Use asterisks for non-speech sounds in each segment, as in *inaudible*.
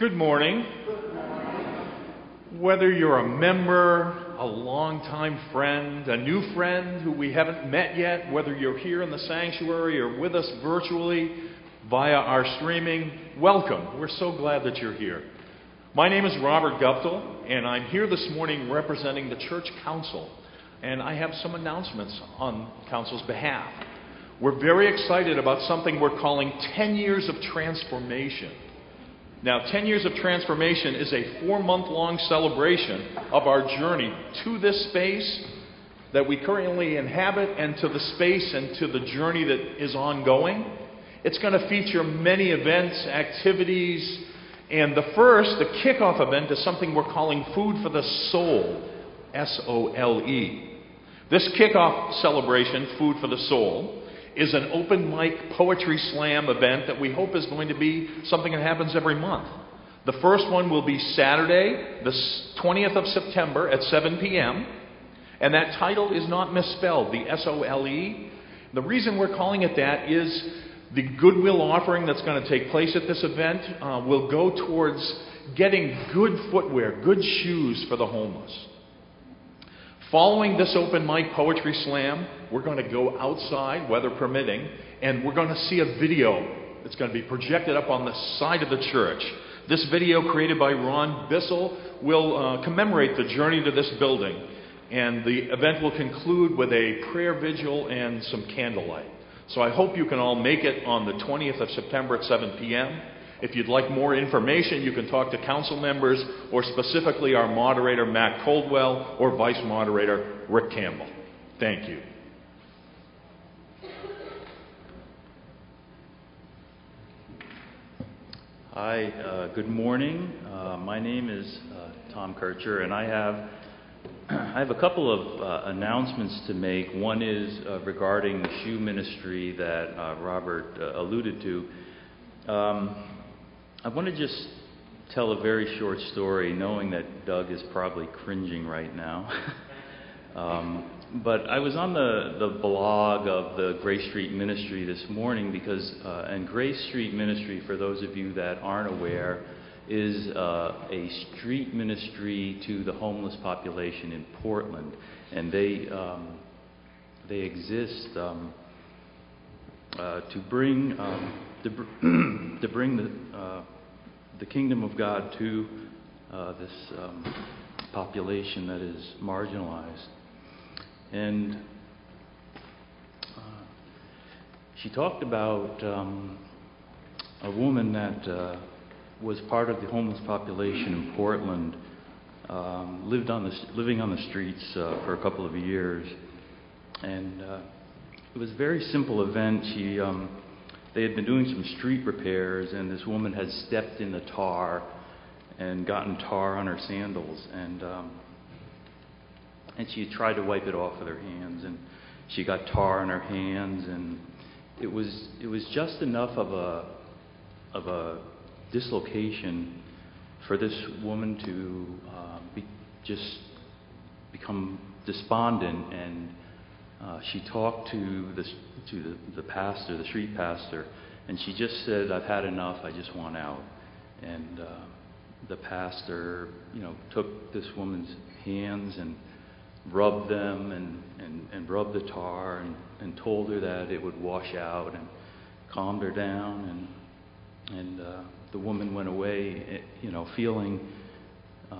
Good morning. Whether you're a member, a longtime friend, a new friend who we haven't met yet, whether you're here in the sanctuary or with us virtually via our streaming, welcome. We're so glad that you're here. My name is Robert Guptill, and I'm here this morning representing the Church Council, and I have some announcements on Council's behalf. We're very excited about something we're calling 10 Years of Transformation. Now, 10 Years of Transformation is a four month long celebration of our journey to this space that we currently inhabit and to the space and to the journey that is ongoing. It's going to feature many events, activities, and the first, the kickoff event, is something we're calling Food for the Soul, S O L E. This kickoff celebration, Food for the Soul, is an open mic poetry slam event that we hope is going to be something that happens every month. The first one will be Saturday, the 20th of September at 7 p.m. And that title is not misspelled, the S O L E. The reason we're calling it that is the goodwill offering that's going to take place at this event uh, will go towards getting good footwear, good shoes for the homeless. Following this open mic poetry slam, we're going to go outside, weather permitting, and we're going to see a video that's going to be projected up on the side of the church. This video, created by Ron Bissell, will uh, commemorate the journey to this building. And the event will conclude with a prayer vigil and some candlelight. So I hope you can all make it on the 20th of September at 7 p.m. If you'd like more information, you can talk to council members or specifically our moderator, Matt Coldwell, or vice moderator, Rick Campbell. Thank you. Hi, uh, good morning. Uh, my name is uh, Tom Kircher, and I have *clears throat* I have a couple of uh, announcements to make. One is uh, regarding the shoe ministry that uh, Robert alluded to. Um, I want to just tell a very short story, knowing that Doug is probably cringing right now. *laughs* um, but I was on the, the blog of the Grace Street Ministry this morning because, uh, and Grace Street Ministry, for those of you that aren't aware, is uh, a street ministry to the homeless population in Portland, and they um, they exist um, uh, to bring um, to, br- *clears throat* to bring the, uh, the kingdom of God to uh, this um, population that is marginalized. And uh, she talked about um, a woman that uh, was part of the homeless population in Portland, um, lived on the, living on the streets uh, for a couple of years. And it was a very simple event. She um, they had been doing some street repairs, and this woman had stepped in the tar and gotten tar on her sandals, and um, and she had tried to wipe it off with her hands, and she got tar on her hands, and it was it was just enough of a of a dislocation for this woman to uh, be, just become despondent and uh, she talked to the to the, the pastor, the street pastor, and she just said, "I've had enough. I just want out." And uh, the pastor, you know, took this woman's hands and rubbed them and, and, and rubbed the tar and, and told her that it would wash out and calmed her down and and uh, the woman went away, eh, you know, feeling uh,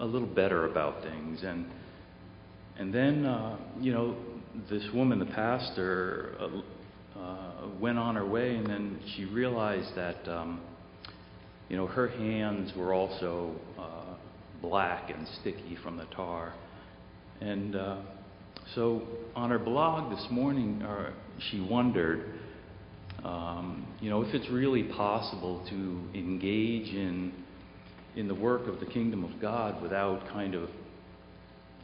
a little better about things and and then, uh, you know, this woman, the pastor, uh, uh, went on her way, and then she realized that, um, you know, her hands were also uh, black and sticky from the tar. And uh, so on her blog this morning, uh, she wondered, um, you know, if it's really possible to engage in in the work of the kingdom of God without kind of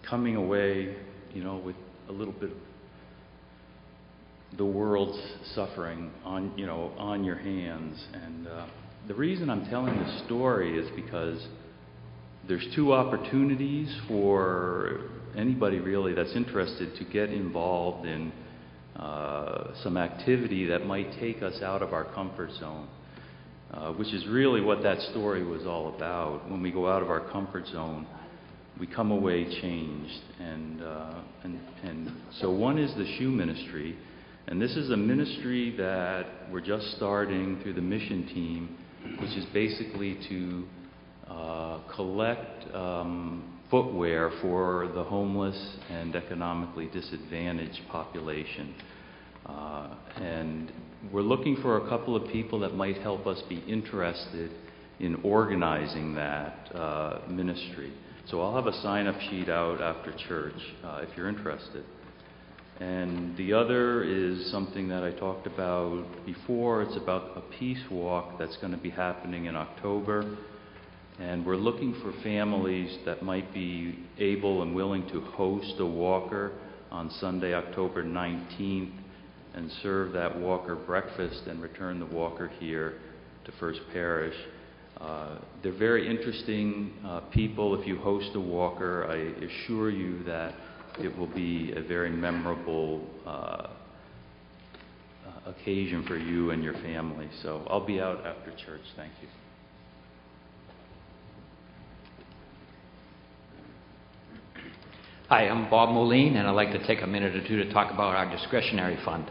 coming away, you know, with a little bit of the world's suffering on, you know, on your hands. And uh, the reason I'm telling this story is because there's two opportunities for anybody really that's interested to get involved in uh, some activity that might take us out of our comfort zone. uh, which is really what that story was all about. When we go out of our comfort zone, we come away changed. And, uh, and, and so one is the shoe ministry. And this is a ministry that we're just starting through the mission team, which is basically to uh, collect um, footwear for the homeless and economically disadvantaged population. Uh, and we're looking for a couple of people that might help us be interested in organizing that uh, ministry. So I'll have a sign up sheet out after church uh, if you're interested. And the other is something that I talked about before. It's about a peace walk that's going to be happening in October. And we're looking for families that might be able and willing to host a walker on Sunday, October 19th, and serve that walker breakfast and return the walker here to First Parish. Uh, they're very interesting uh, people. If you host a walker, I assure you that it will be a very memorable uh, uh, occasion for you and your family. So I'll be out after church. Thank you. Hi, I'm Bob Moline, and I'd like to take a minute or two to talk about our discretionary fund.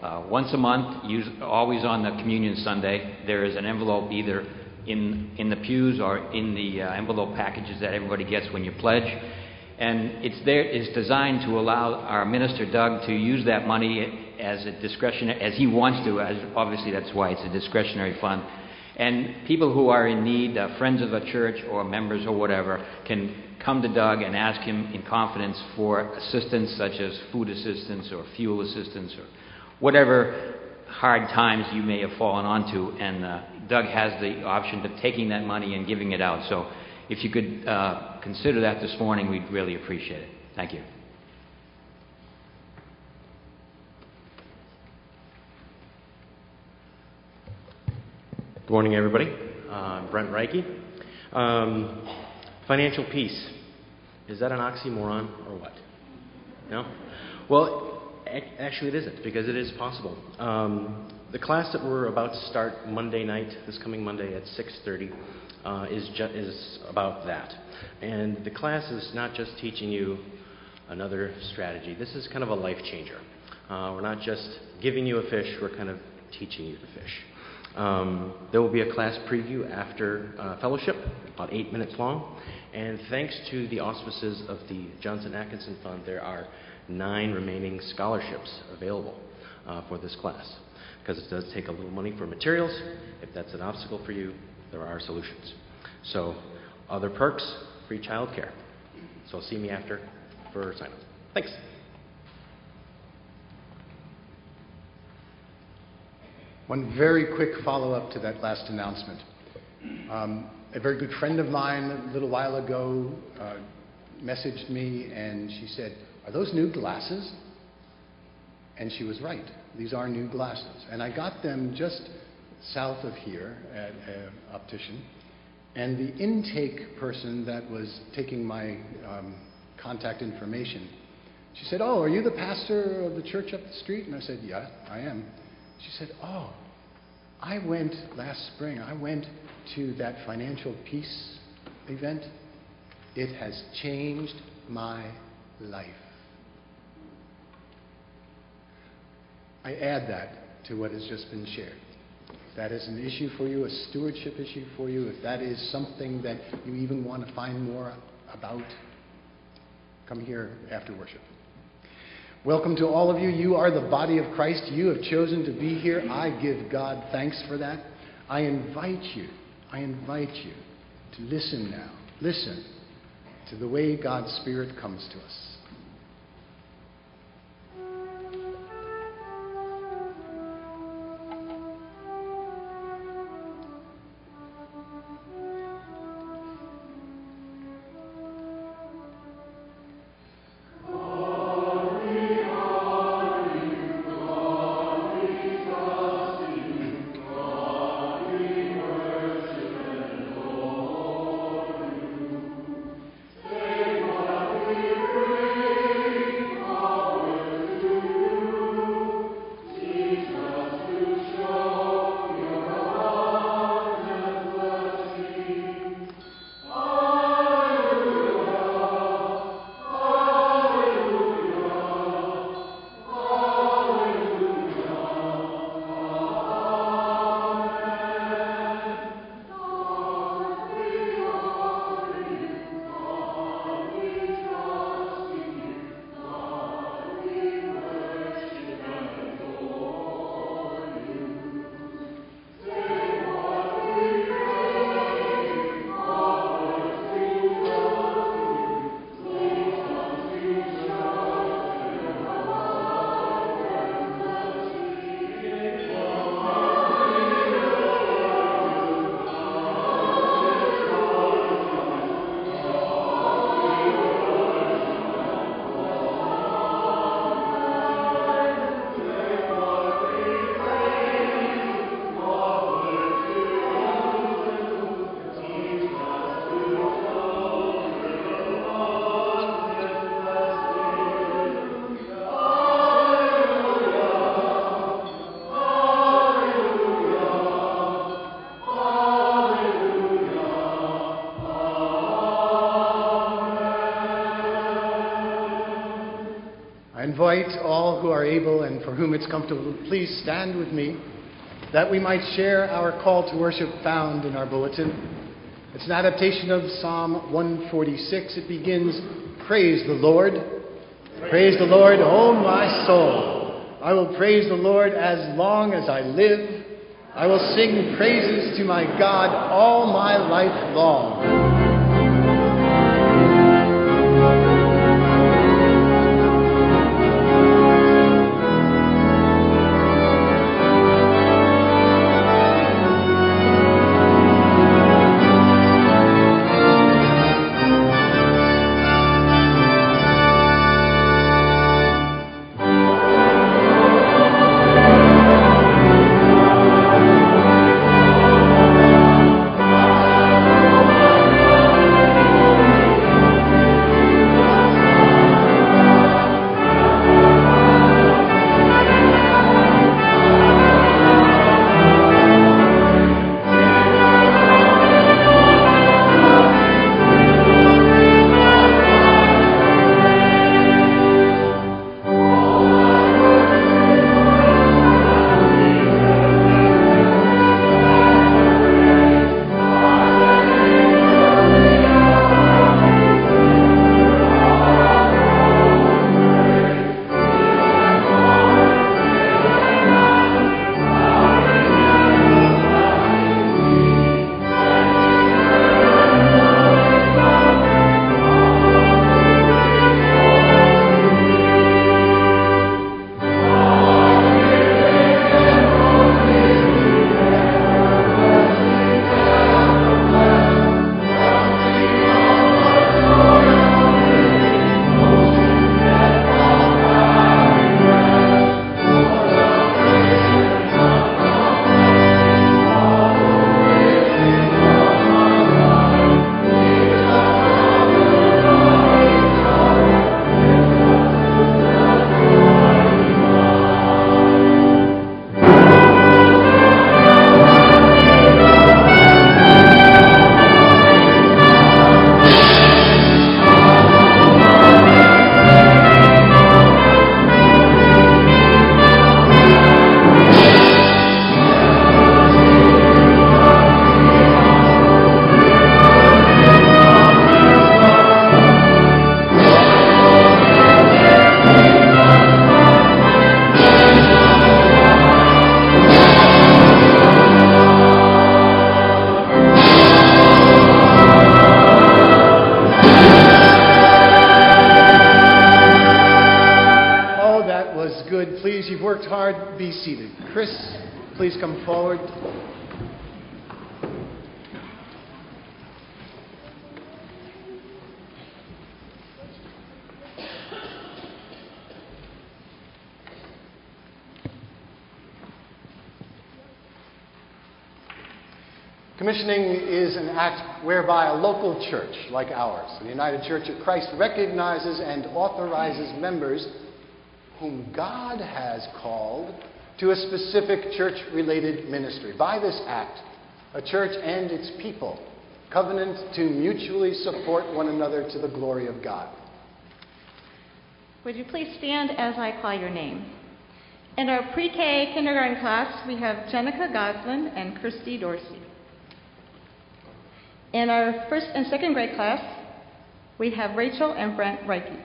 Uh, once a month, always on the Communion Sunday, there is an envelope either in, in the pews or in the uh, envelope packages that everybody gets when you pledge. And it's there it's designed to allow our minister Doug to use that money as a discretion as he wants to. As obviously, that's why it's a discretionary fund. And people who are in need, uh, friends of the church or members or whatever, can come to Doug and ask him in confidence for assistance, such as food assistance or fuel assistance or whatever hard times you may have fallen onto. And uh, Doug has the option of taking that money and giving it out. So if you could uh, consider that this morning, we'd really appreciate it. Thank you. Good morning, everybody. Uh, I'm Brent Reike. Um, financial peace. Is that an oxymoron or what? No? Well, actually, it isn't because it is possible. Um, the class that we're about to start Monday night, this coming Monday at 6:30, uh, is ju- is about that. And the class is not just teaching you another strategy. This is kind of a life changer. Uh, we're not just giving you a fish; we're kind of teaching you to fish. Um, there will be a class preview after uh, fellowship, about eight minutes long. And thanks to the auspices of the Johnson Atkinson Fund, there are nine remaining scholarships available uh, for this class because it does take a little money for materials. If that's an obstacle for you, there are solutions. So, other perks, free childcare. So, see me after for sign up. Thanks. One very quick follow up to that last announcement. Um, a very good friend of mine a little while ago uh, messaged me and she said, Are those new glasses? And she was right. These are new glasses. And I got them just south of here at an optician. And the intake person that was taking my um, contact information, she said, Oh, are you the pastor of the church up the street? And I said, Yeah, I am. She said, Oh, I went last spring, I went to that financial peace event. It has changed my life. I add that to what has just been shared. If that is an issue for you, a stewardship issue for you, if that is something that you even want to find more about, come here after worship. Welcome to all of you. You are the body of Christ. You have chosen to be here. I give God thanks for that. I invite you, I invite you to listen now. Listen to the way God's Spirit comes to us. Invite all who are able and for whom it's comfortable, please stand with me that we might share our call to worship found in our bulletin. It's an adaptation of Psalm 146. It begins, Praise the Lord. Praise the Lord, O my soul. I will praise the Lord as long as I live. I will sing praises to my God all my life long. Commissioning is an act whereby a local church like ours, the United Church of Christ, recognizes and authorizes members whom God has called to a specific church related ministry. By this act, a church and its people covenant to mutually support one another to the glory of God. Would you please stand as I call your name? In our pre K kindergarten class, we have Jenica Goslin and Christy Dorsey. In our first and second grade class, we have Rachel and Brent Reiki.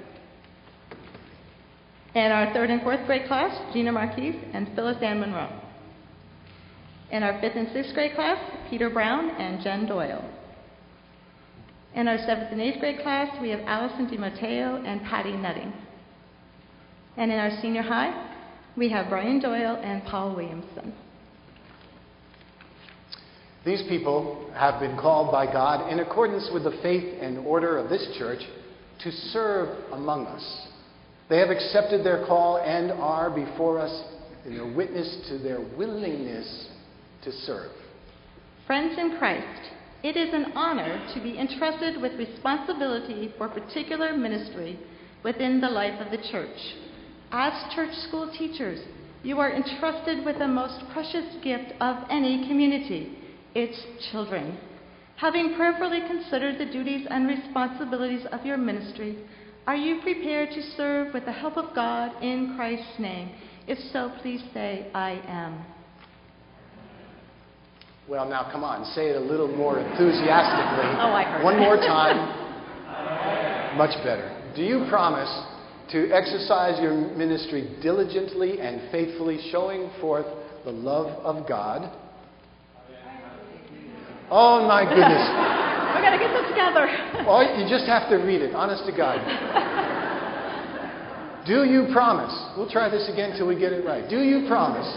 In our third and fourth grade class, Gina Marquise and Phyllis Ann Monroe. In our fifth and sixth grade class, Peter Brown and Jen Doyle. In our seventh and eighth grade class, we have Allison DiMatteo and Patty Nutting. And in our senior high, we have Brian Doyle and Paul Williamson. These people have been called by God in accordance with the faith and order of this church to serve among us. They have accepted their call and are before us in a witness to their willingness to serve. Friends in Christ, it is an honor to be entrusted with responsibility for particular ministry within the life of the church. As church school teachers, you are entrusted with the most precious gift of any community its children. Having prayerfully considered the duties and responsibilities of your ministry, Are you prepared to serve with the help of God in Christ's name? If so, please say, I am. Well, now come on, say it a little more enthusiastically. *laughs* Oh, I heard One it. more *laughs* time. Much better. Do you promise to exercise your ministry diligently and faithfully, showing forth the love of God? Oh, my goodness. *laughs* We're going to get this together. *laughs* Oh, you just have to read it, honest to God. *laughs* Do you promise? We'll try this again till we get it right. Do you promise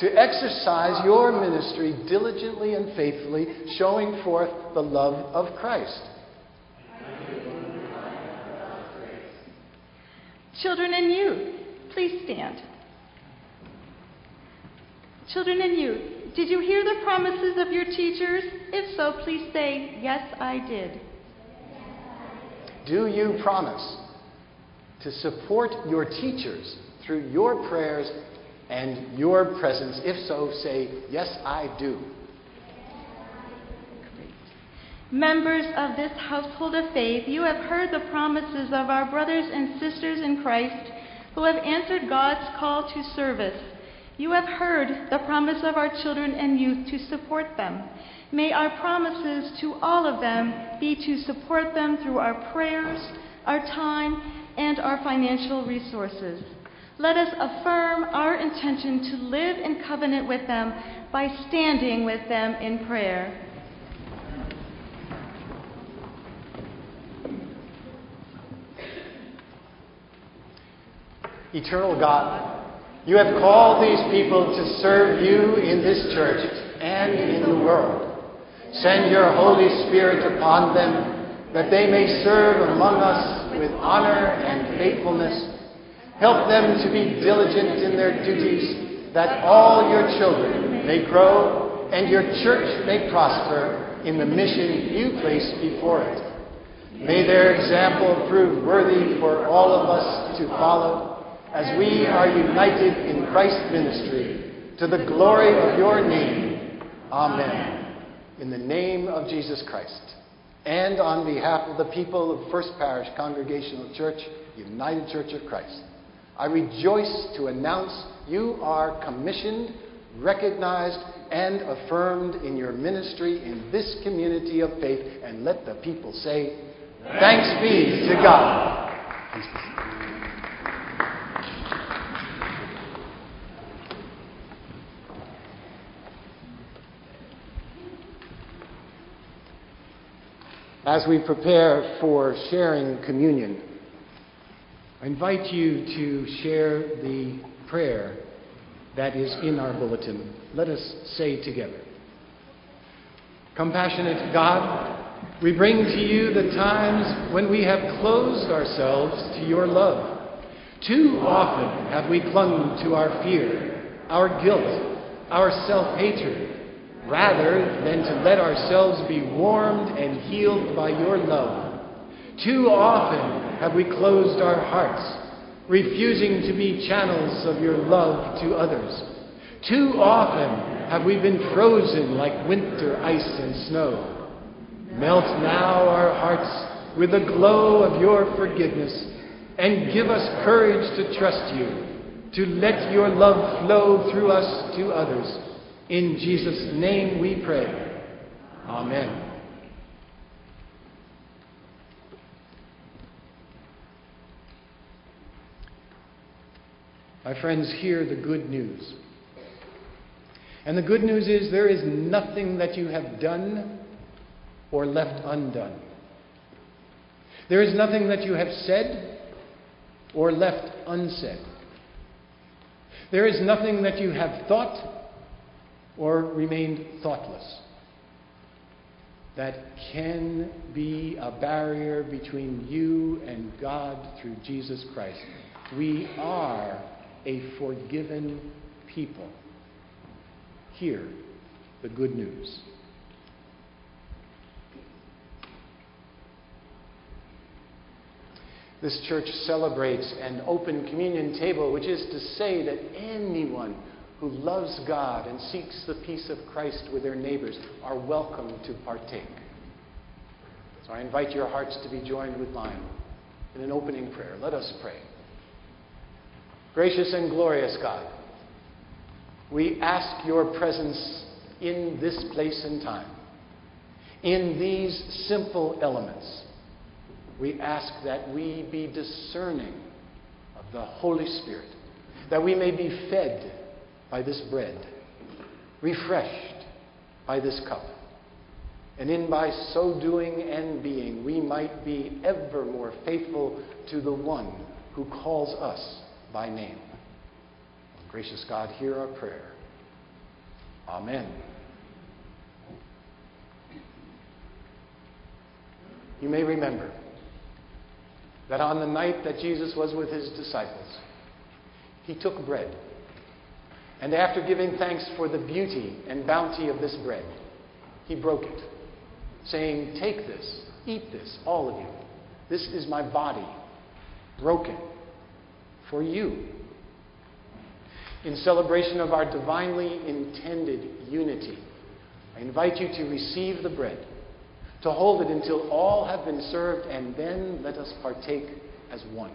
to exercise your ministry diligently and faithfully, showing forth the love of Christ? Children and youth, please stand. Children and youth, did you hear the promises of your teachers? If so, please say, Yes, I did. Do you promise to support your teachers through your prayers and your presence? If so, say, Yes, I do. Members of this household of faith, you have heard the promises of our brothers and sisters in Christ who have answered God's call to service. You have heard the promise of our children and youth to support them. May our promises to all of them be to support them through our prayers, our time, and our financial resources. Let us affirm our intention to live in covenant with them by standing with them in prayer. Eternal God, you have called these people to serve you in this church and in the world. Send your Holy Spirit upon them that they may serve among us with honor and faithfulness. Help them to be diligent in their duties, that all your children may grow and your church may prosper in the mission you place before it. May their example prove worthy for all of us to follow as we are united in Christ's ministry to the glory of your name. Amen. In the name of Jesus Christ. And on behalf of the people of First Parish Congregational Church, United Church of Christ, I rejoice to announce you are commissioned, recognized, and affirmed in your ministry in this community of faith. And let the people say, Thanks be to God. As we prepare for sharing communion, I invite you to share the prayer that is in our bulletin. Let us say together Compassionate God, we bring to you the times when we have closed ourselves to your love. Too often have we clung to our fear, our guilt, our self hatred, rather than to let ourselves be warmed and healed by your love. Too often have we closed our hearts, refusing to be channels of your love to others. Too often have we been frozen like winter ice and snow. Melt now our hearts with the glow of your forgiveness and give us courage to trust you, to let your love flow through us to others. In Jesus' name we pray. Amen. My friends, hear the good news. And the good news is there is nothing that you have done or left undone. There is nothing that you have said or left unsaid. There is nothing that you have thought or remained thoughtless that can be a barrier between you and God through Jesus Christ. We are a forgiven people. Hear the good news. This church celebrates an open communion table, which is to say that anyone who loves God and seeks the peace of Christ with their neighbors are welcome to partake. So I invite your hearts to be joined with mine in an opening prayer. Let us pray. Gracious and glorious God, we ask your presence in this place and time, in these simple elements. We ask that we be discerning of the Holy Spirit, that we may be fed by this bread, refreshed by this cup. And in by so doing and being, we might be ever more faithful to the one who calls us by name. Gracious God, hear our prayer. Amen. You may remember that on the night that Jesus was with his disciples, he took bread. And after giving thanks for the beauty and bounty of this bread, he broke it, saying, Take this, eat this, all of you. This is my body, broken for you. In celebration of our divinely intended unity, I invite you to receive the bread, to hold it until all have been served, and then let us partake as one.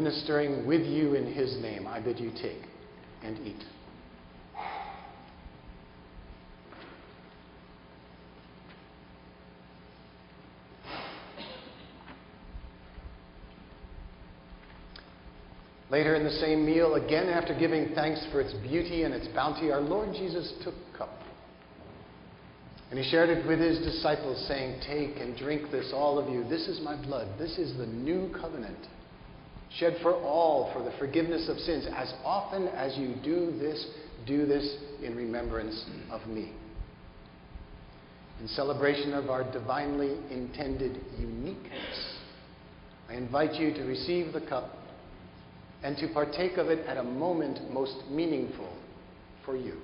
Ministering with you in his name, I bid you take and eat. Later in the same meal, again after giving thanks for its beauty and its bounty, our Lord Jesus took cup. And he shared it with his disciples, saying, Take and drink this, all of you. This is my blood. This is the new covenant, shed for all for the forgiveness of sins. As often as you do this, do this in remembrance of me. In celebration of our divinely intended uniqueness, I invite you to receive the cup and to partake of it at a moment most meaningful for you.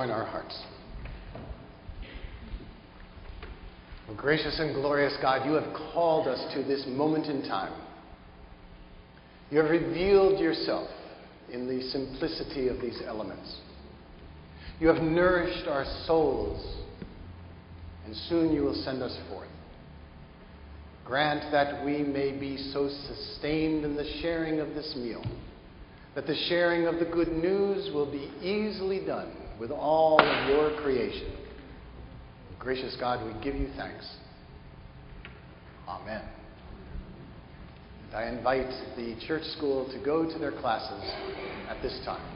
Join our hearts. Oh, gracious and glorious God, you have called us to this moment in time. You have revealed yourself in the simplicity of these elements. You have nourished our souls, and soon you will send us forth. Grant that we may be so sustained in the sharing of this meal that the sharing of the good news will be easily done with all of your creation. Gracious God, we give you thanks. Amen. And I invite the church school to go to their classes at this time.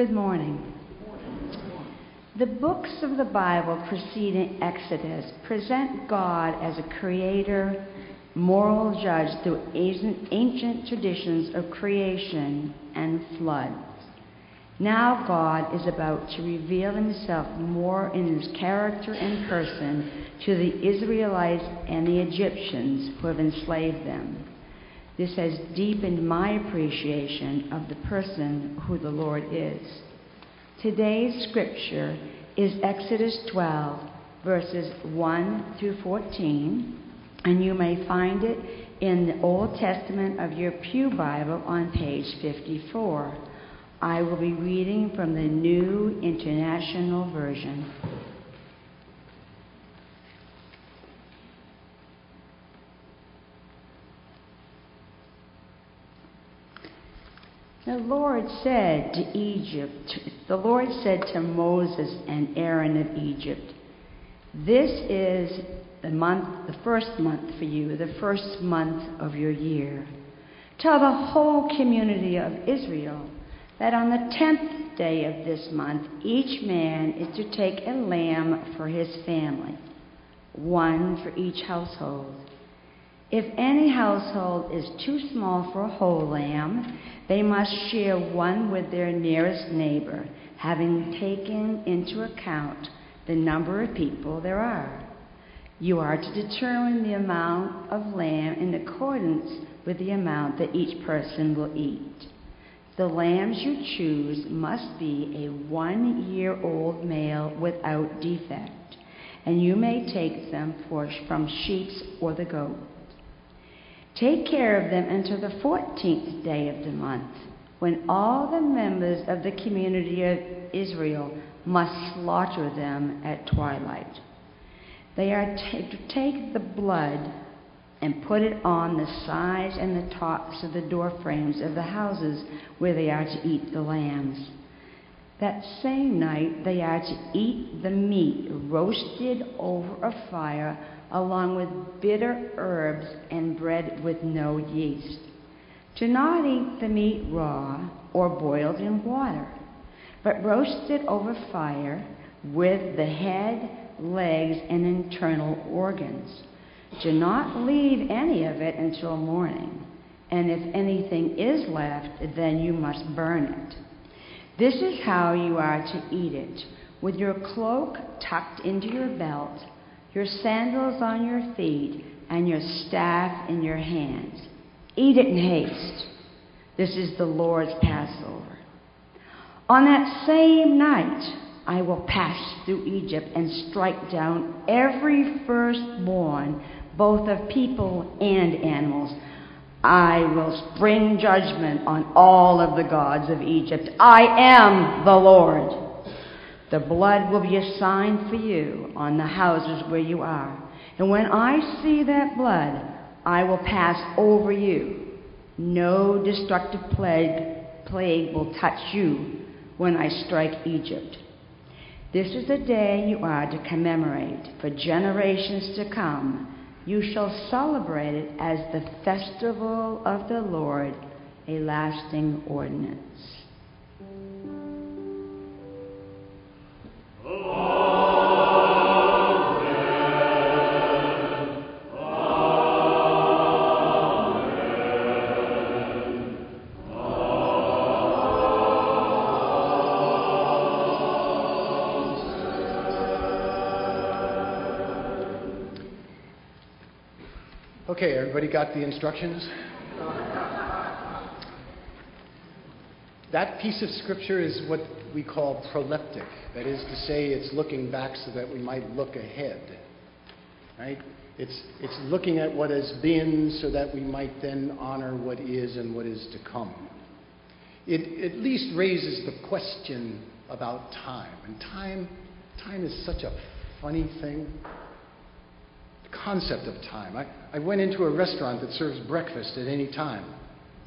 Good morning. The books of the Bible preceding Exodus present God as a creator, moral judge through ancient traditions of creation and flood. Now God is about to reveal himself more in his character and person to the Israelites and the Egyptians who have enslaved them. This has deepened my appreciation of the person who the Lord is. Today's scripture is Exodus 12, verses 1 through 14, and you may find it in the Old Testament of your Pew Bible on page 54. I will be reading from the New International Version. The Lord said to Egypt, the Lord said to Moses and Aaron of Egypt, This is the month, the first month for you, the first month of your year. Tell the whole community of Israel that on the tenth day of this month, each man is to take a lamb for his family, one for each household. If any household is too small for a whole lamb, they must share one with their nearest neighbor, having taken into account the number of people there are. You are to determine the amount of lamb in accordance with the amount that each person will eat. The lambs you choose must be a one year old male without defect, and you may take them for, from sheep or the goat. Take care of them until the fourteenth day of the month, when all the members of the community of Israel must slaughter them at twilight. They are to take the blood and put it on the sides and the tops of the door frames of the houses where they are to eat the lambs. That same night they are to eat the meat roasted over a fire along with bitter herbs and bread with no yeast. Do not eat the meat raw or boiled in water, but roast it over fire with the head, legs, and internal organs. Do not leave any of it until morning, and if anything is left, then you must burn it. This is how you are to eat it with your cloak tucked into your belt, your sandals on your feet, and your staff in your hands. Eat it in haste. This is the Lord's Passover. On that same night, I will pass through Egypt and strike down every firstborn both of people and animals. I will bring judgment on all of the gods of Egypt. I am the Lord. The blood will be a sign for you on the houses where you are. And when I see that blood, I will pass over you. No destructive plague, plague will touch you when I strike Egypt. This is the day you are to commemorate for generations to come you shall celebrate it as the festival of the Lord, a lasting ordinance. Okay, everybody got the instructions? That piece of scripture is what we call proleptic. That is to say, it's looking back so that we might look ahead. Right? It's, it's looking at what has been so that we might then honor what is and what is to come. It at least raises the question about time. And time, time is such a funny thing The concept of time. I, I went into a restaurant that serves breakfast at any time,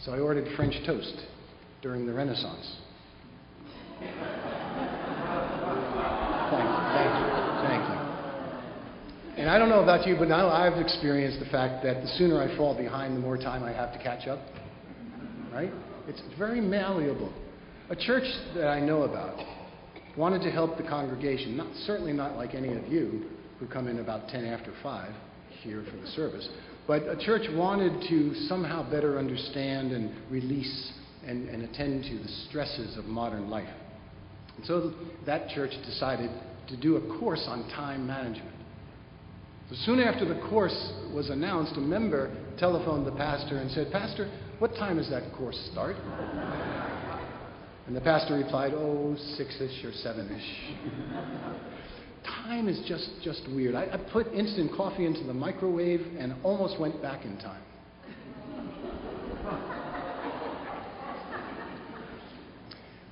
so I ordered French toast during the Renaissance. thank, thank you. Thank you. And I don't know about you, but now I've experienced the fact that the sooner I fall behind, the more time I have to catch up. Right? It's very malleable. A church that I know about wanted to help the congregation, not, certainly not like any of you who come in about 10 after 5 here for the service, but a church wanted to somehow better understand and release and, and attend to the stresses of modern life. And so that church decided to do a course on time management. So soon after the course was announced, a member telephoned the pastor and said, Pastor, what time does that course start? *laughs* And the pastor replied, Oh, six ish or seven ish. *laughs* time is just, just weird. I, I put instant coffee into the microwave and almost went back in time.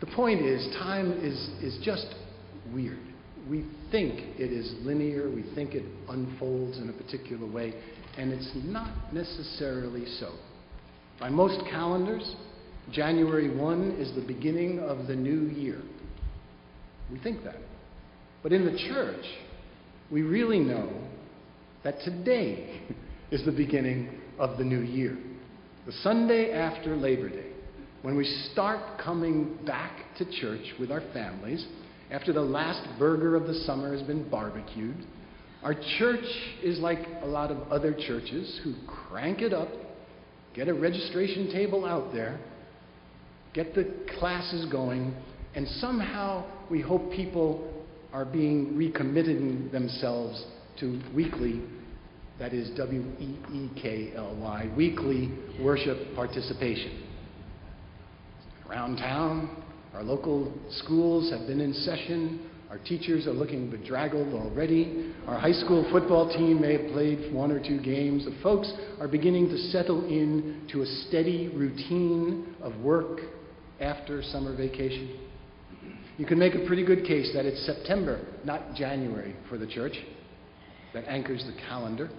The point is, time is, is just weird. We think it is linear, we think it unfolds in a particular way, and it's not necessarily so. By most calendars, January 1 is the beginning of the new year. We think that. But in the church, we really know that today *laughs* is the beginning of the new year. The Sunday after Labor Day, when we start coming back to church with our families, after the last burger of the summer has been barbecued, our church is like a lot of other churches who crank it up, get a registration table out there, get the classes going, and somehow we hope people are being recommitting themselves to weekly, that is W E E K L Y, weekly worship participation. Around town, our local schools have been in session. Our teachers are looking bedraggled already. Our high school football team may have played one or two games. The folks are beginning to settle in to a steady routine of work after summer vacation. You can make a pretty good case that it's September, not January, for the church that anchors the calendar.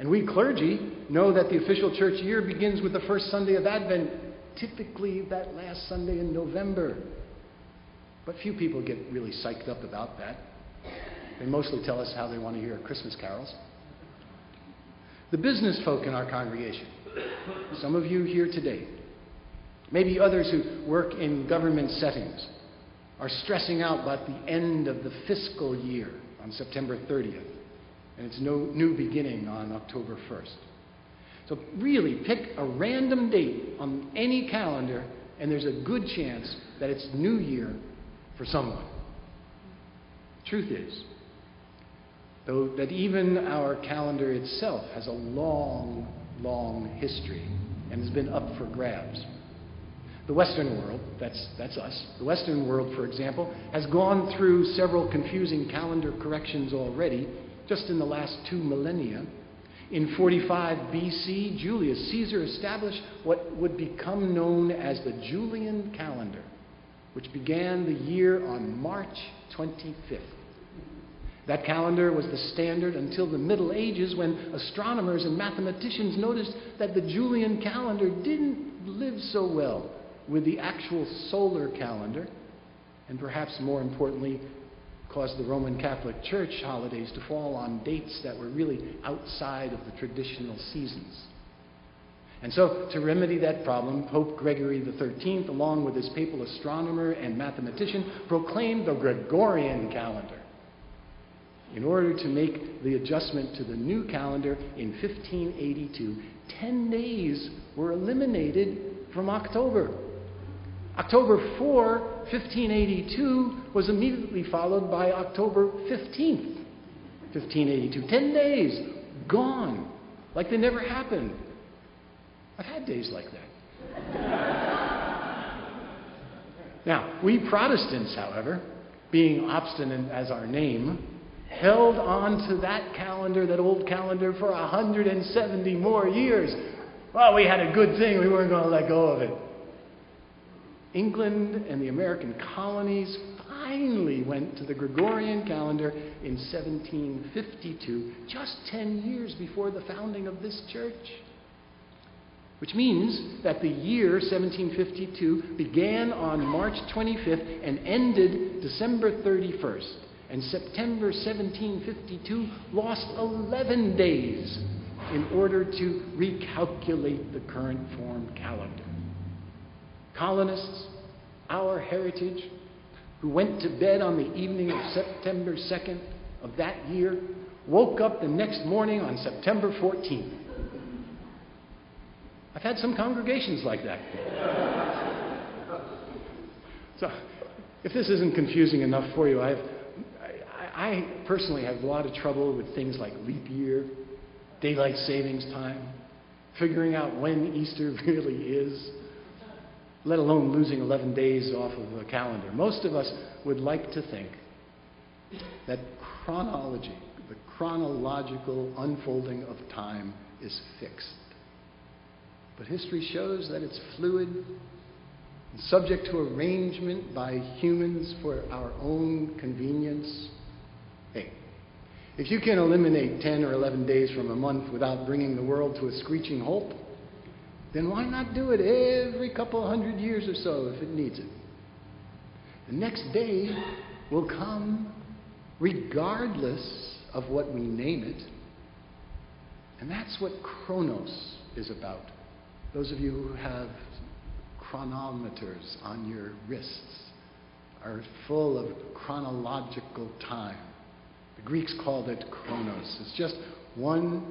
And we clergy know that the official church year begins with the first Sunday of Advent, typically that last Sunday in November. But few people get really psyched up about that. They mostly tell us how they want to hear Christmas carols. The business folk in our congregation, some of you here today, maybe others who work in government settings, are stressing out about the end of the fiscal year on September 30th, and its no, new beginning on October 1st. So, really, pick a random date on any calendar, and there's a good chance that it's New Year for someone. Truth is, though, that even our calendar itself has a long, long history and has been up for grabs. The Western world, that's, that's us, the Western world, for example, has gone through several confusing calendar corrections already, just in the last two millennia. In 45 BC, Julius Caesar established what would become known as the Julian calendar, which began the year on March 25th. That calendar was the standard until the Middle Ages when astronomers and mathematicians noticed that the Julian calendar didn't live so well with the actual solar calendar, and perhaps more importantly, caused the Roman Catholic Church holidays to fall on dates that were really outside of the traditional seasons. And so, to remedy that problem, Pope Gregory XIII, along with his papal astronomer and mathematician, proclaimed the Gregorian calendar in order to make the adjustment to the new calendar in 1582. Ten days were eliminated from October. October 4, 1582, was immediately followed by October 15th, 1582. Ten days gone, like they never happened. I've had days like that. now, we Protestants, however, being obstinate as our name, held on to that calendar, that old calendar, for 170 more years. Well, we had a good thing. We weren't going to let go of it. England and the American colonies finally went to the Gregorian calendar in 1752, just 10 years before the founding of this church. Which means that the year 1752 began on March 25th and ended December 31st. And September 1752 lost 11 days in order to recalculate the current form calendar. Colonists, our heritage, who went to bed on the evening of September 2nd of that year, woke up the next morning on September 14th. I've had some congregations like that. so, if this isn't confusing enough for you, I've, I, I personally have a lot of trouble with things like leap year, daylight savings time, figuring out when Easter *laughs* really is, let alone losing 11 days off of a calendar. Most of us would like to think that chronology, the chronological unfolding of time, is fixed. But history shows that it's fluid, and subject to arrangement by humans for our own convenience. Hey, if you can eliminate 10 or 11 days from a month without bringing the world to a screeching halt, then why not do it every couple hundred years or so if it needs it? The next day will come regardless of what we name it. And that's what Chronos is about. Those of you who have chronometers on your wrists are full of chronological time. The Greeks called it chronos. It's just one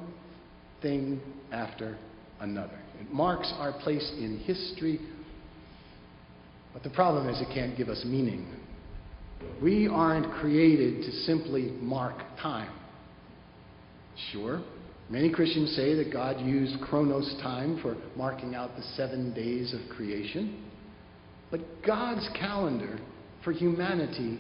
thing after another. It marks our place in history, but the problem is it can't give us meaning. We aren't created to simply mark time. Sure, many Christians say that God used chronos time for marking out the seven days of creation, but God's calendar for humanity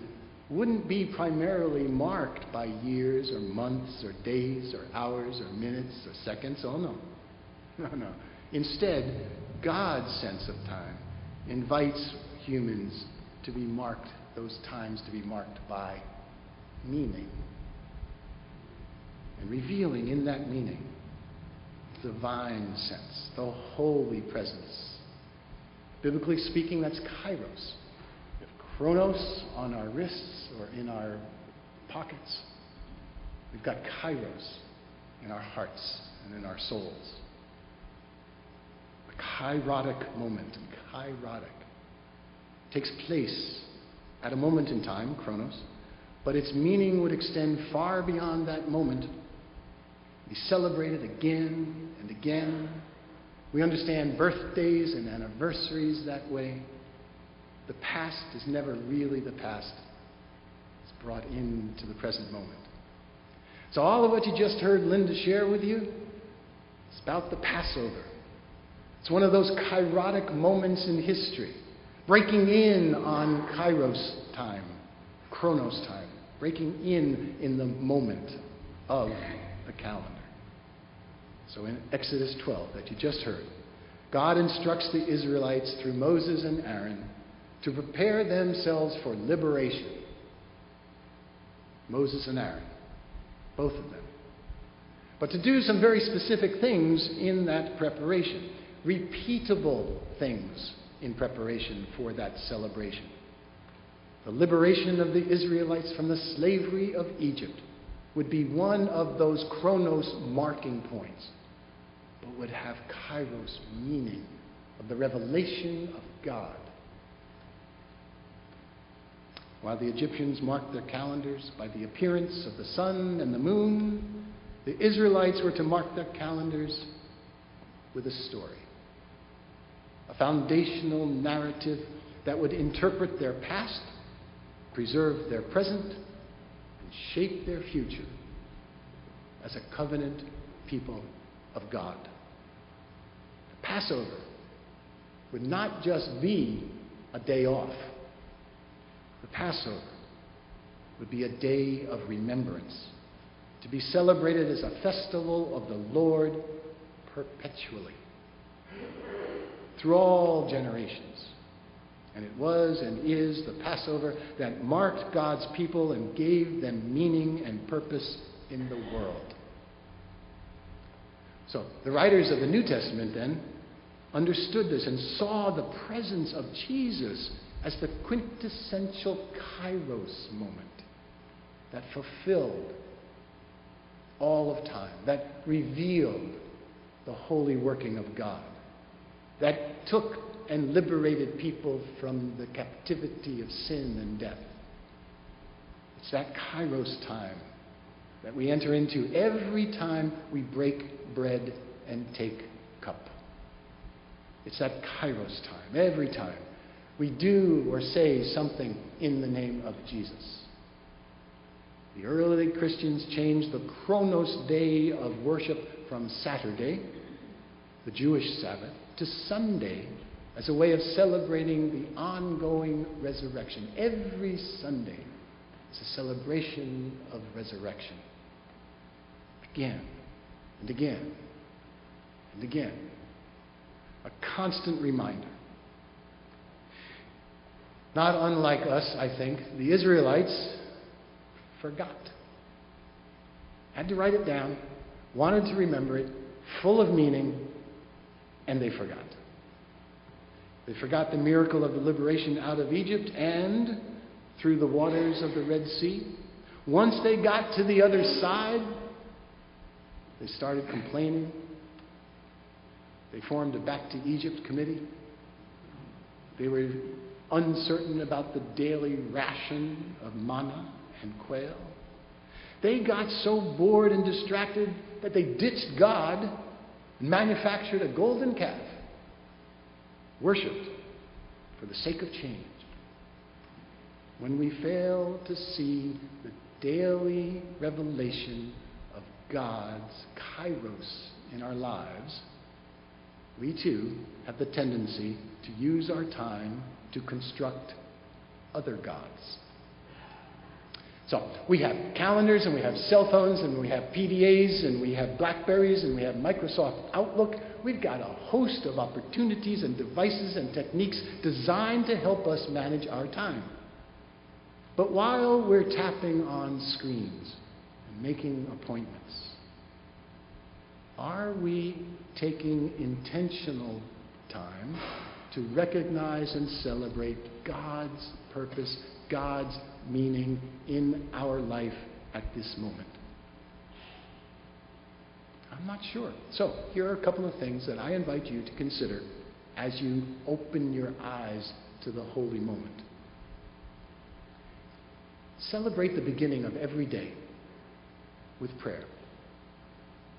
wouldn't be primarily marked by years or months or days or hours or minutes or seconds. Oh, no. *laughs* No, no. Instead, God's sense of time invites humans to be marked, those times to be marked by meaning. And revealing in that meaning the divine sense, the holy presence. Biblically speaking, that's kairos. If chronos on our wrists or in our pockets, we've got kairos in our hearts and in our souls kairotic moment. Kairotic takes place at a moment in time, chronos, but its meaning would extend far beyond that moment, be celebrated again and again. We understand birthdays and anniversaries that way. The past is never really the past. It's brought into the present moment. So all of what you just heard Linda share with you, is about the Passover. It's one of those kairotic moments in history, breaking in on kairos time, chronos time, breaking in in the moment of the calendar. So in Exodus 12, that you just heard, God instructs the Israelites through Moses and Aaron to prepare themselves for liberation. Moses and Aaron, both of them. But to do some very specific things in that preparation repeatable things in preparation for that celebration. The liberation of the Israelites from the slavery of Egypt would be one of those chronos marking points, but would have kairos meaning of the revelation of God. While the Egyptians marked their calendars by the appearance of the sun and the moon, the Israelites were to mark their calendars with a story a foundational narrative that would interpret their past, preserve their present, and shape their future as a covenant people of God. The Passover would not just be a day off, the Passover would be a day of remembrance, to be celebrated as a festival of the Lord perpetually through all generations. And it was and is the Passover that marked God's people and gave them meaning and purpose in the world. So, the writers of the New Testament then understood this and saw the presence of Jesus as the quintessential kairos moment that fulfilled all of time, that revealed the holy working of God that took and liberated people from the captivity of sin and death. It's that kairos time that we enter into every time we break bread and take cup. It's that kairos time, every time we do or say something in the name of Jesus. The early Christians changed the chronos day of worship from Saturday, the Jewish Sabbath, to Sunday as a way of celebrating the ongoing resurrection. Every Sunday is a celebration of resurrection. Again and again and again. A constant reminder. Not unlike us, I think, the Israelites forgot. Had to write it down, wanted to remember it, full of meaning, and they forgot. They forgot the miracle of the liberation out of Egypt and through the waters of the Red Sea. Once they got to the other side, they started complaining. They formed a Back to Egypt committee. They were uncertain about the daily ration of manna and quail. They got so bored and distracted that they ditched God manufactured a golden calf, worshipped for the sake of change. When we fail to see the daily revelation of God's kairos in our lives, we too have the tendency to use our time to construct other gods. So we have calendars and we have cell phones and we have PDAs and we have Blackberries and we have Microsoft Outlook. We've got a host of opportunities and devices and techniques designed to help us manage our time. But while we're tapping on screens and making appointments, are we taking intentional time to recognize and celebrate God's purpose, God's meaning in our life at this moment? I'm not sure. So, here are a couple of things that I invite you to consider as you open your eyes to the holy moment. Celebrate the beginning of every day with prayer.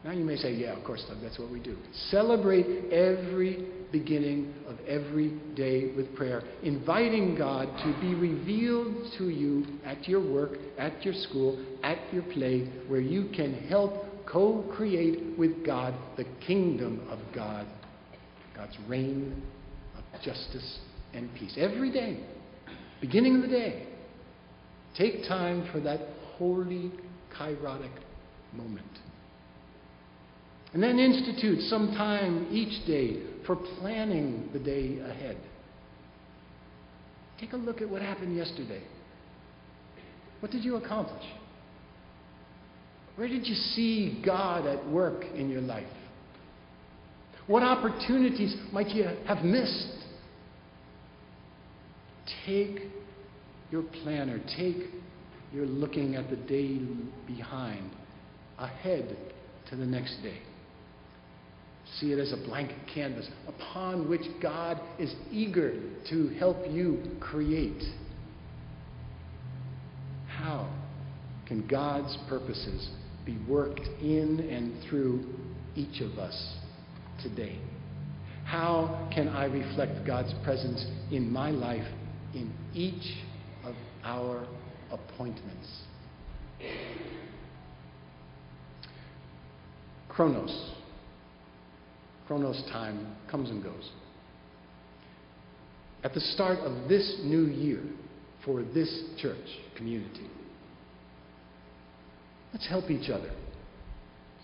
Now you may say, yeah, of course, Doug, that's what we do. Celebrate every beginning of every day with prayer, inviting God to be revealed to you at your work, at your school, at your play, where you can help co create with God the kingdom of God, God's reign of justice and peace. Every day, beginning of the day, take time for that holy, kairotic moment. And then institute some time each day for planning the day ahead. Take a look at what happened yesterday. What did you accomplish? Where did you see God at work in your life? What opportunities might you have missed? Take your planner, take your looking at the day behind, ahead to the next day. See it as a blank canvas upon which God is eager to help you create. How can God's purposes be worked in and through each of us today? How can I reflect God's presence in my life in each of our appointments? Chronos Chronos time comes and goes. At the start of this new year for this church community, let's help each other.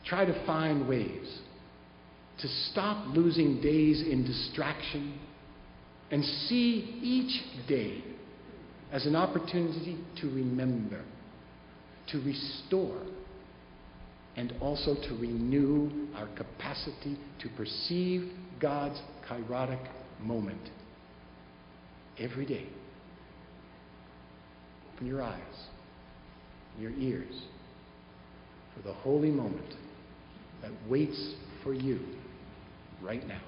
Try to find ways to stop losing days in distraction and see each day as an opportunity to remember, to restore and also to renew our capacity to perceive God's kairotic moment every day. Open your eyes, your ears, for the holy moment that waits for you right now.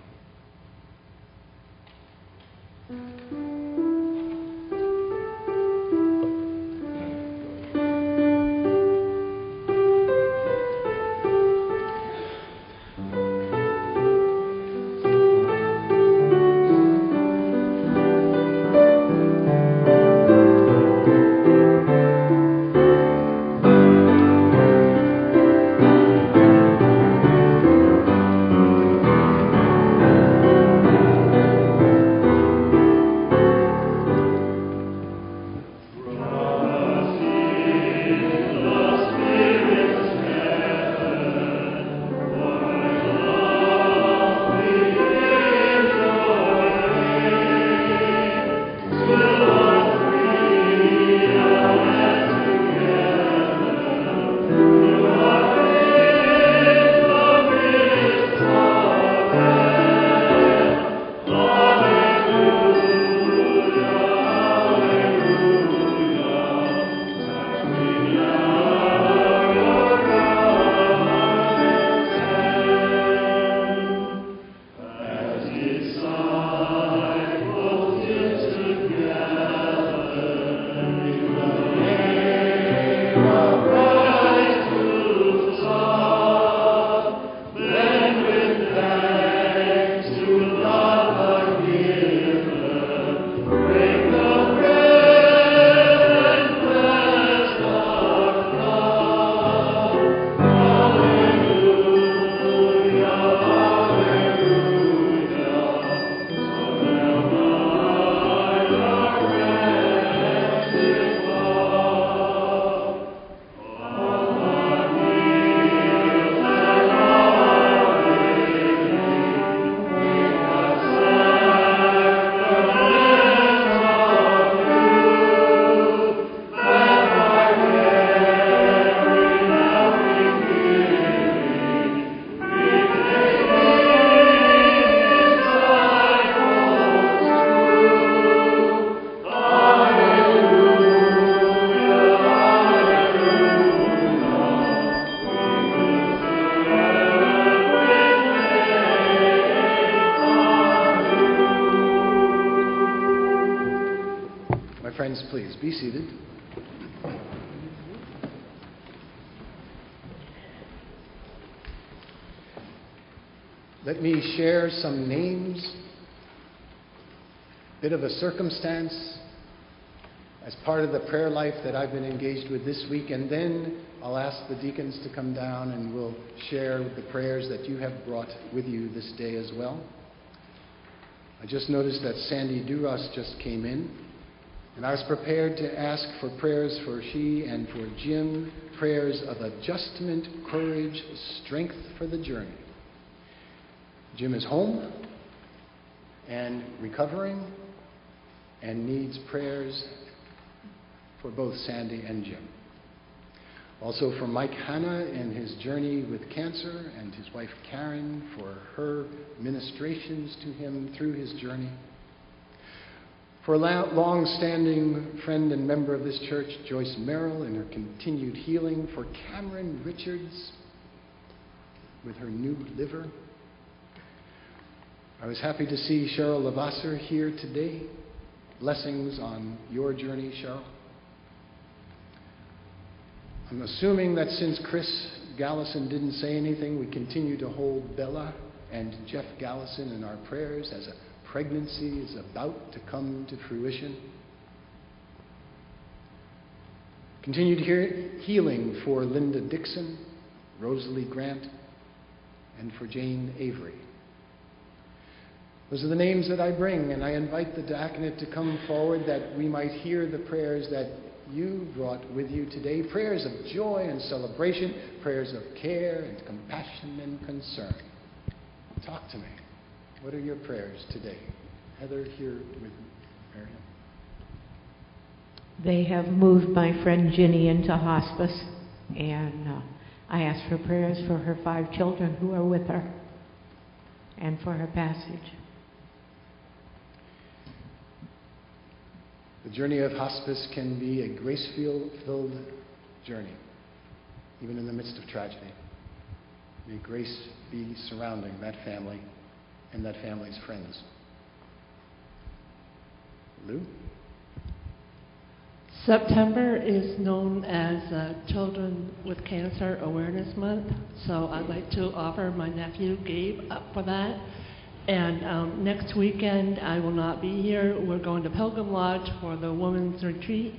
Share some names, bit of a circumstance as part of the prayer life that I've been engaged with this week, and then I'll ask the deacons to come down and we'll share the prayers that you have brought with you this day as well. I just noticed that Sandy Duras just came in, and I was prepared to ask for prayers for she and for Jim, prayers of adjustment, courage, strength for the journey. Jim is home and recovering and needs prayers for both Sandy and Jim. Also for Mike Hanna in his journey with cancer and his wife Karen for her ministrations to him through his journey. For a long standing friend and member of this church, Joyce Merrill, in her continued healing. For Cameron Richards with her new liver. I was happy to see Cheryl Lavasser here today. Blessings on your journey, Cheryl. I'm assuming that since Chris Gallison didn't say anything, we continue to hold Bella and Jeff Gallison in our prayers as a pregnancy is about to come to fruition. Continued healing for Linda Dixon, Rosalie Grant, and for Jane Avery. Those are the names that I bring, and I invite the diaconate to come forward that we might hear the prayers that you brought with you today prayers of joy and celebration, prayers of care and compassion and concern. Talk to me. What are your prayers today? Heather here with Miriam. They have moved my friend Ginny into hospice, and uh, I ask for prayers for her five children who are with her and for her passage. The journey of hospice can be a grace filled journey, even in the midst of tragedy. May grace be surrounding that family and that family's friends. Lou? September is known as uh, Children with Cancer Awareness Month, so I'd like to offer my nephew Gabe up for that. And um, next weekend, I will not be here. We're going to Pilgrim Lodge for the Women's Retreat.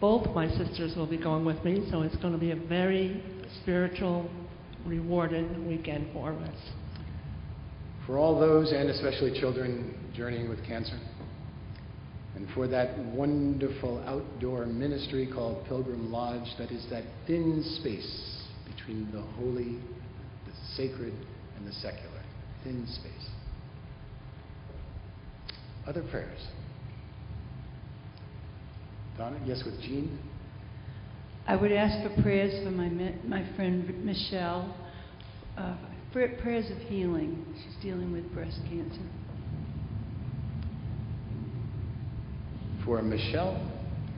Both my sisters will be going with me, so it's going to be a very spiritual, rewarding weekend for us. For all those, and especially children journeying with cancer, and for that wonderful outdoor ministry called Pilgrim Lodge, that is that thin space between the holy, the sacred, and the secular. Thin space. Other prayers? Donna? Yes, with Jean? I would ask for prayers for my, my friend Michelle, uh, prayers of healing. She's dealing with breast cancer. For Michelle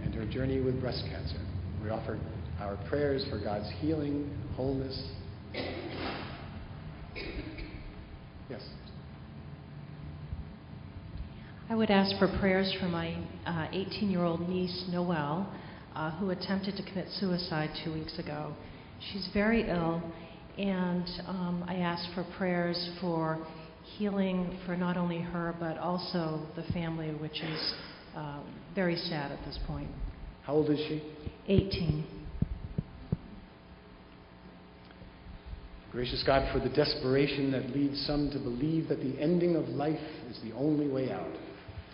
and her journey with breast cancer, we offer our prayers for God's healing, wholeness. Yes. I would ask for prayers for my 18 uh, year old niece, Noelle, uh, who attempted to commit suicide two weeks ago. She's very ill, and um, I ask for prayers for healing for not only her, but also the family, which is uh, very sad at this point. How old is she? 18. Gracious God, for the desperation that leads some to believe that the ending of life is the only way out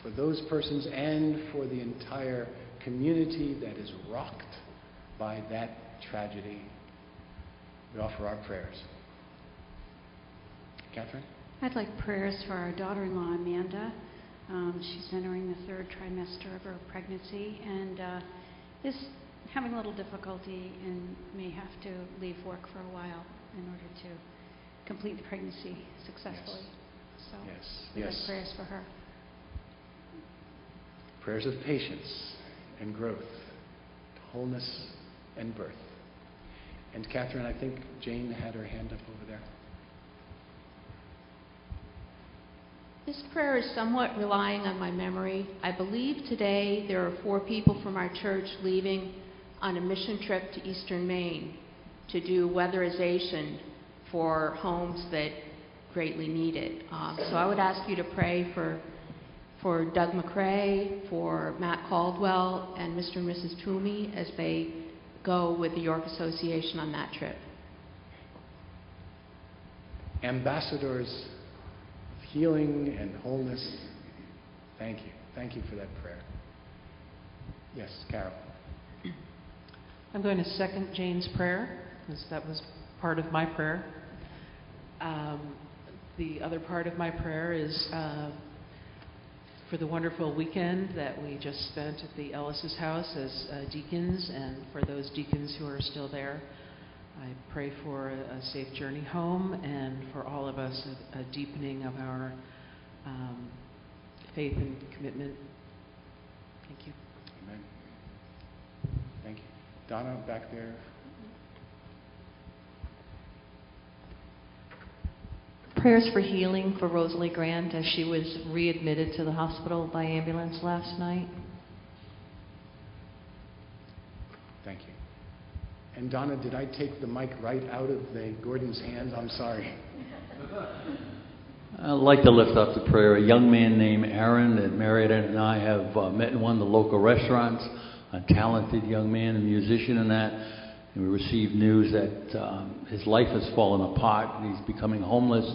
for those persons and for the entire community that is rocked by that tragedy. We offer our prayers. Catherine? I'd like prayers for our daughter in law, Amanda. Um, she's entering the third trimester of her pregnancy and uh, is having a little difficulty and may have to leave work for a while in order to complete the pregnancy successfully. Yes. So, yes. yes. prayers for her prayers of patience and growth, wholeness and birth. And Catherine, I think Jane had her hand up over there. This prayer is somewhat relying on my memory. I believe today there are four people from our church leaving on a mission trip to eastern Maine to do weatherization for homes that greatly need it. Um, so I would ask you to pray for for Doug McRae, for Matt Caldwell, and Mr. and Mrs. Toomey as they go with the York Association on that trip. Ambassadors of healing and wholeness, thank you. Thank you for that prayer. Yes, Carol. I'm going to second Jane's prayer, because that was part of my prayer. Um, the other part of my prayer is uh, for the wonderful weekend that we just spent at the Ellis's house as uh, deacons, and for those deacons who are still there. I pray for a, a safe journey home and for all of us a, a deepening of our um, faith and commitment. Thank you. Amen. Thank you. Donna, back there. Prayers for healing for Rosalie Grant as she was readmitted to the hospital by ambulance last night. Thank you. And Donna, did I take the mic right out of the Gordon's hands? I'm sorry. *laughs* I'd like to lift up the prayer. A young man named Aaron that Marietta and I have uh, met in one of the local restaurants. A talented young man, a musician, and that. And we received news that um, his life has fallen apart. and He's becoming homeless.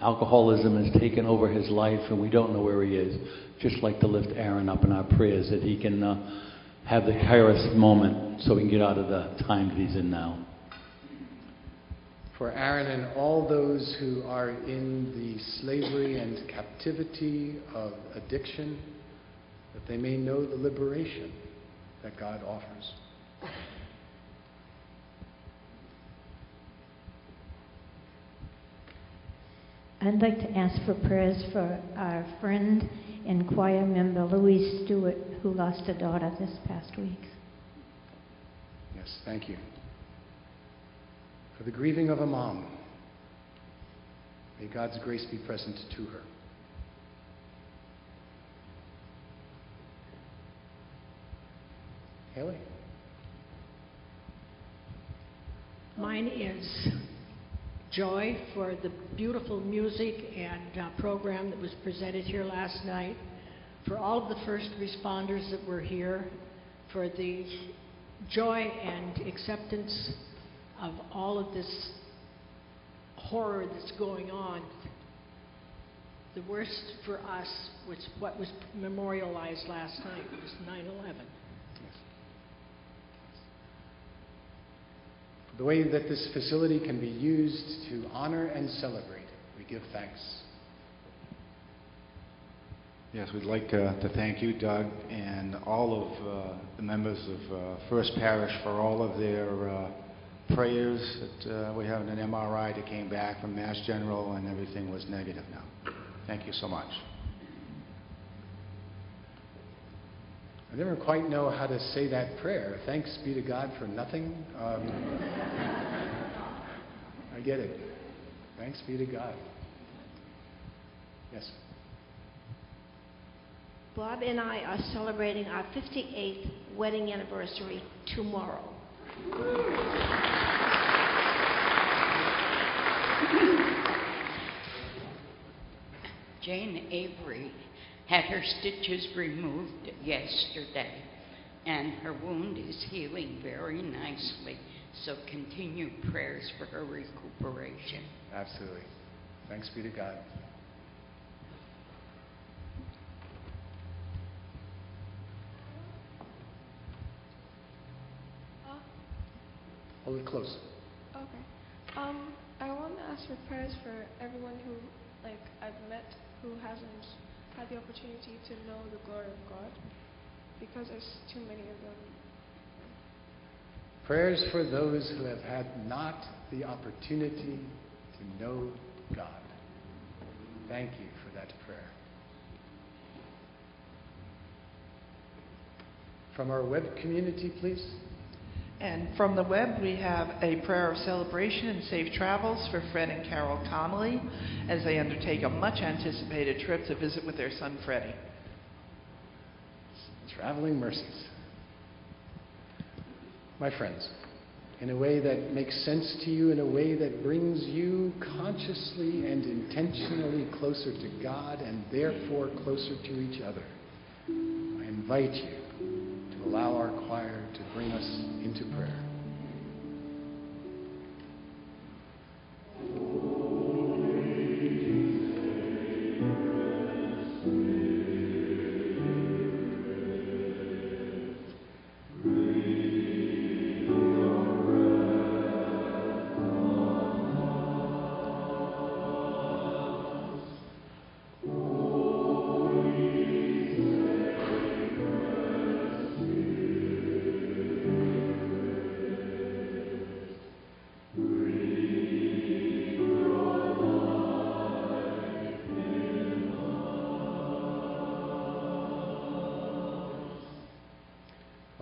Alcoholism has taken over his life, and we don't know where he is. Just like to lift Aaron up in our prayers that he can uh, have the kairos moment so we can get out of the time that he's in now. For Aaron and all those who are in the slavery and captivity of addiction, that they may know the liberation that God offers. I'd like to ask for prayers for our friend and choir member Louise Stewart, who lost a daughter this past week. Yes, thank you. For the grieving of a mom, may God's grace be present to her. Haley? Mine is joy for the beautiful music and uh, program that was presented here last night, for all of the first responders that were here, for the joy and acceptance of all of this horror that's going on. The worst for us was what was memorialized last night was 9 11. The way that this facility can be used to honor and celebrate. We give thanks. Yes, we'd like uh, to thank you, Doug, and all of uh, the members of uh, First Parish for all of their uh, prayers. That uh, we have an MRI that came back from Mass General, and everything was negative now. Thank you so much. I never quite know how to say that prayer. Thanks be to God for nothing. Um, *laughs* I get it. Thanks be to God. Yes. Bob and I are celebrating our 58th wedding anniversary tomorrow. Jane Avery had her stitches removed yesterday, and her wound is healing very nicely. So continue prayers for her recuperation. Absolutely. Thanks be to God. Hold it close. Okay. Um, I want to ask for prayers for everyone who, like, I've met who hasn't had the opportunity to know the glory of God, because there's too many of them. Prayers for those who have had not the opportunity to know God. Thank you for that prayer. From our web community, please. And from the web, we have a prayer of celebration and safe travels for Fred and Carol Connolly as they undertake a much anticipated trip to visit with their son Freddie. Traveling mercies. My friends, in a way that makes sense to you, in a way that brings you consciously and intentionally closer to God and therefore closer to each other, I invite you allow our choir to bring us into prayer.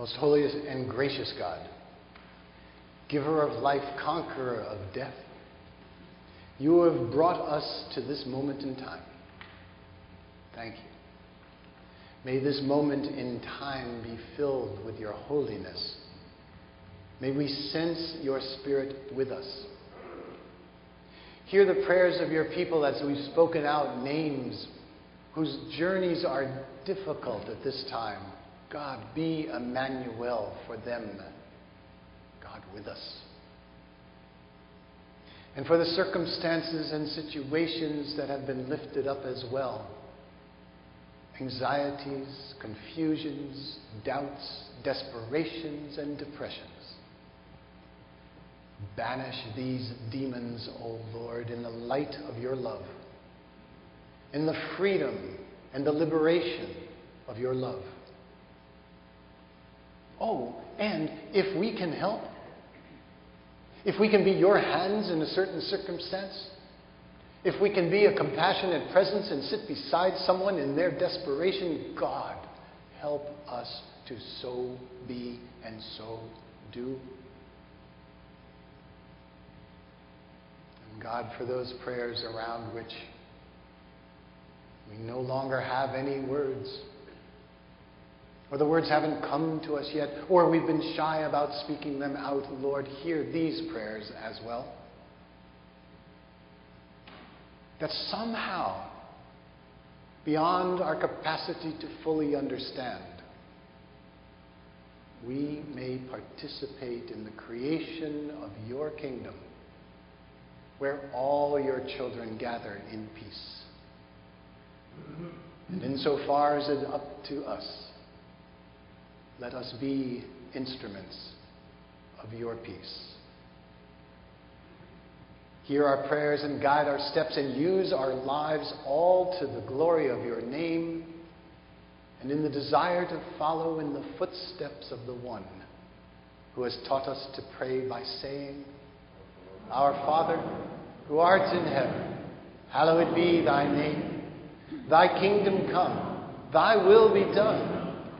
Most holy and gracious God, giver of life, conqueror of death, you have brought us to this moment in time. Thank you. May this moment in time be filled with your holiness. May we sense your spirit with us. Hear the prayers of your people as we've spoken out names whose journeys are difficult at this time. God, be Emmanuel for them. God with us. And for the circumstances and situations that have been lifted up as well anxieties, confusions, doubts, desperations, and depressions. Banish these demons, O Lord, in the light of your love, in the freedom and the liberation of your love. Oh, and if we can help, if we can be your hands in a certain circumstance, if we can be a compassionate presence and sit beside someone in their desperation, God, help us to so be and so do. And God, for those prayers around which we no longer have any words, or the words haven't come to us yet, or we've been shy about speaking them out, Lord, hear these prayers as well. That somehow, beyond our capacity to fully understand, we may participate in the creation of your kingdom, where all your children gather in peace. And insofar as it up to us, let us be instruments of your peace. Hear our prayers and guide our steps and use our lives all to the glory of your name and in the desire to follow in the footsteps of the one who has taught us to pray by saying, Our Father, who art in heaven, hallowed be thy name. Thy kingdom come, thy will be done,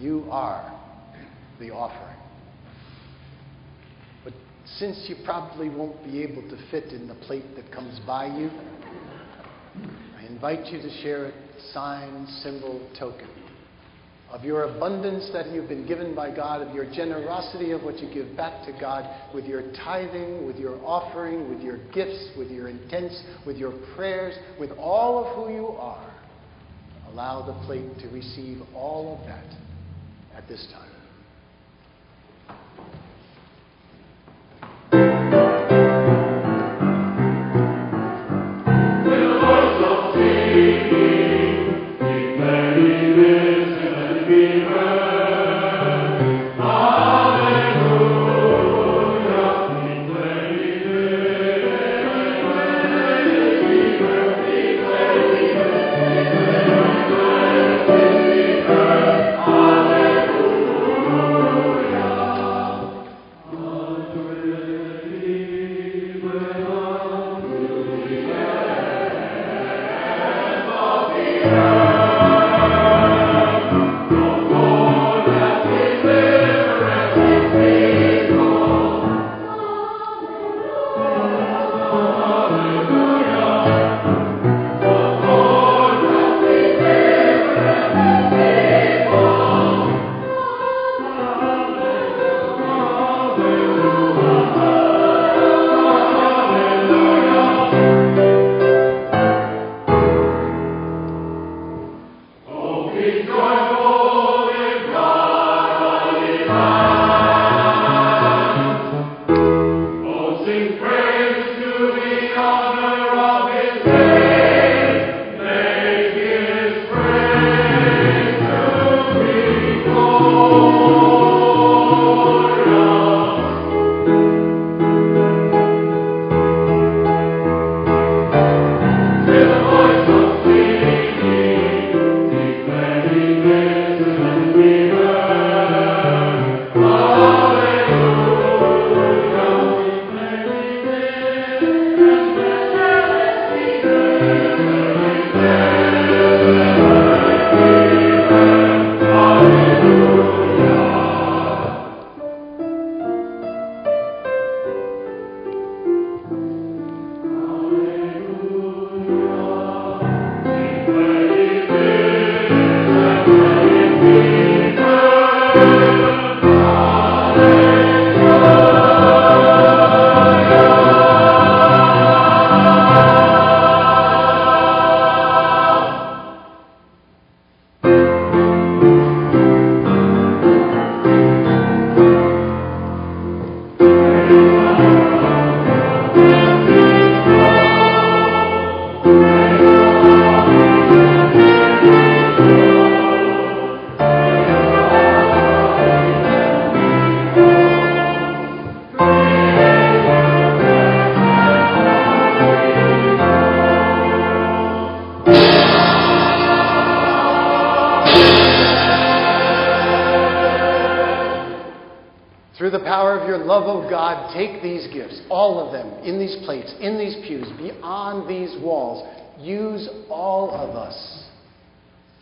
You are the offering. But since you probably won't be able to fit in the plate that comes by you, I invite you to share a sign, symbol, token of your abundance that you've been given by God, of your generosity of what you give back to God, with your tithing, with your offering, with your gifts, with your intents, with your prayers, with all of who you are. Allow the plate to receive all of that at this time.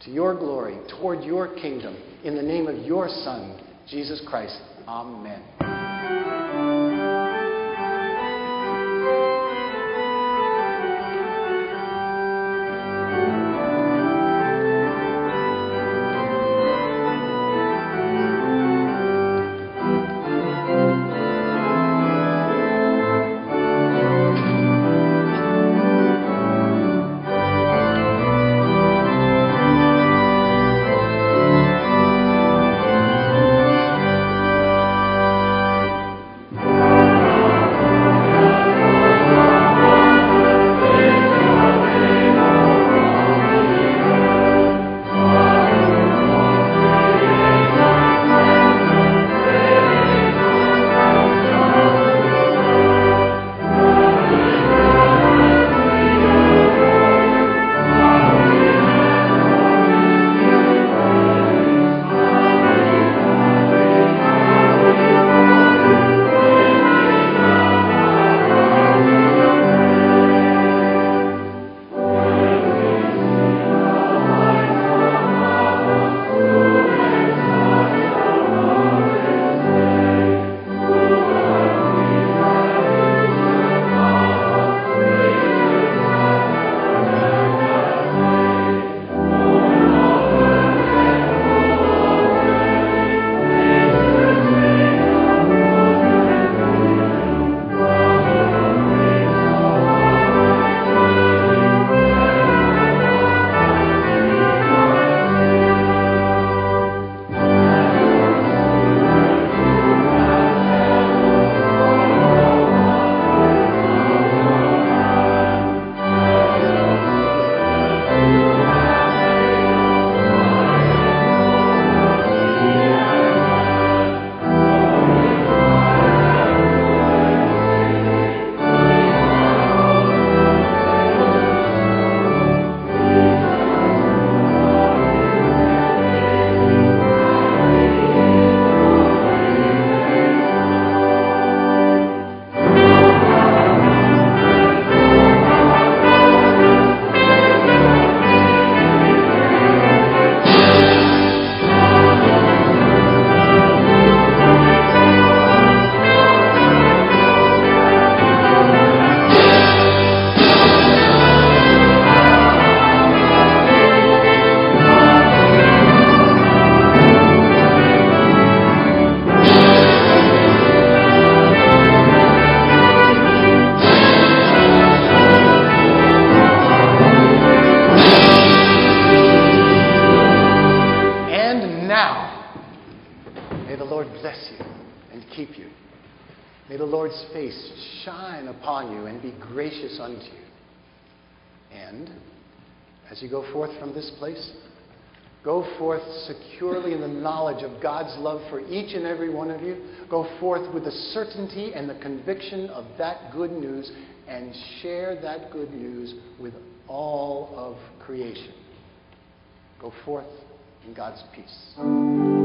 To your glory, toward your kingdom, in the name of your Son, Jesus Christ. Amen. You go forth from this place, go forth securely in the knowledge of God's love for each and every one of you. Go forth with the certainty and the conviction of that good news and share that good news with all of creation. Go forth in God's peace.